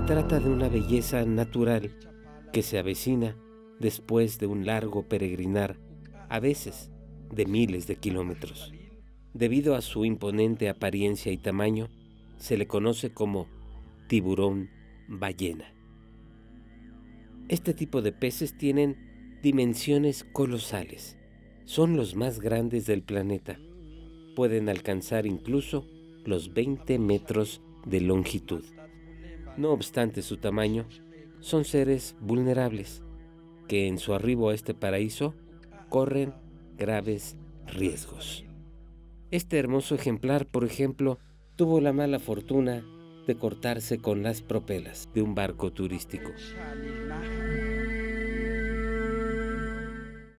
trata de una belleza natural que se avecina después de un largo peregrinar, a veces de miles de kilómetros. Debido a su imponente apariencia y tamaño, se le conoce como tiburón ballena. Este tipo de peces tienen dimensiones colosales. Son los más grandes del planeta. Pueden alcanzar incluso los 20 metros de longitud. No obstante su tamaño, son seres vulnerables que en su arribo a este paraíso corren graves riesgos. Este hermoso ejemplar, por ejemplo, tuvo la mala fortuna de cortarse con las propelas de un barco turístico.